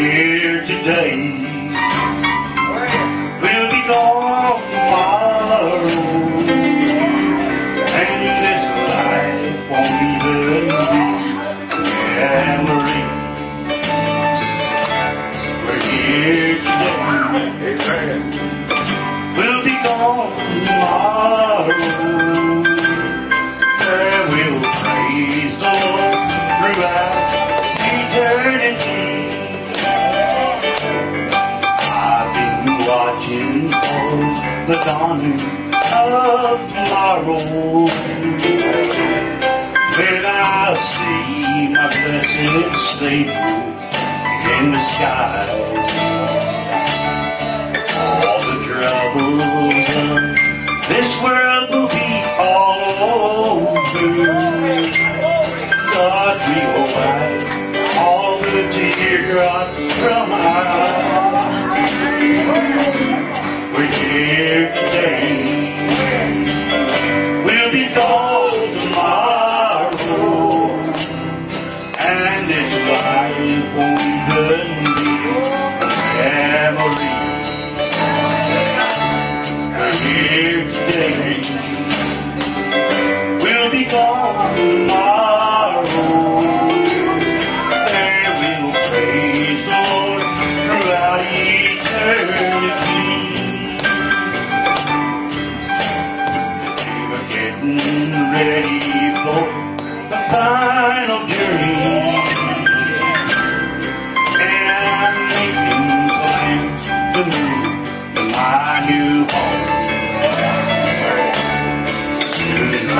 today. We'll be gone tomorrow. And this life won't even memory. We're here today. We'll be gone tomorrow. And we'll praise the Lord throughout the dawning of tomorrow. When I see my blessed Savior in the sky, all the troubles of this world will be all over. God will wipe all the teardrops We'll be gone tomorrow. There we'll praise the Lord throughout eternity. We're getting ready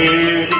You.